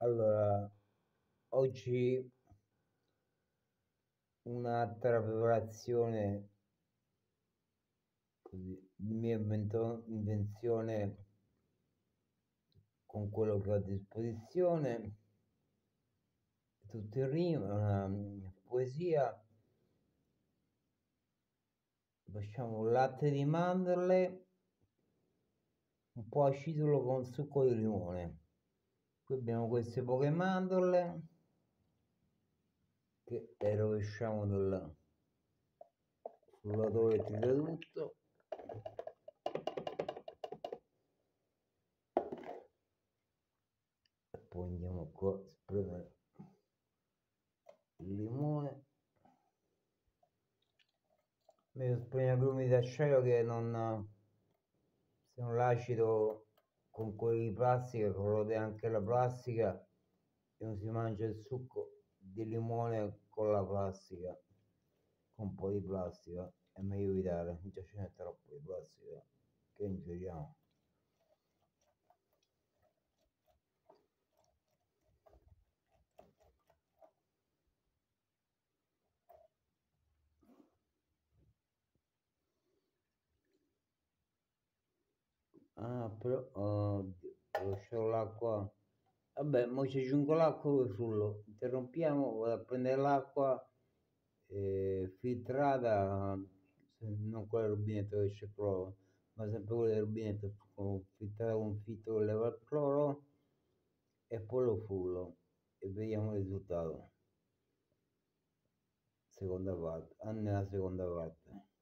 Allora, oggi un'altra preparazione così, mia invenzione con quello che ho a disposizione, tutto in rima, una poesia. Facciamo un latte di mandorle, un po' acidulo con succo di limone. Qui abbiamo queste poche mandorle che le rovesciamo nel frullatore tira tutto. E poi andiamo qua a spremere il limone. Meglio spremere grumi d'acciaio che non se non l'acido con quelli di plastica, corrode anche la plastica e non si mangia il succo di limone con la plastica, con un po' di plastica, è meglio evitare, già ce n'è troppo di plastica che ingeriamo. Ah, però, oddio, lasciare l'acqua. Vabbè, mo ci aggiungo l'acqua il frullo. Interrompiamo, vado a prendere l'acqua eh, filtrata, non quella del rubinetto che c'è cloro, ma sempre quella del rubinetto filtrata con filtro che leva il cloro e poi lo frullo e vediamo il risultato. Seconda parte, nella seconda parte.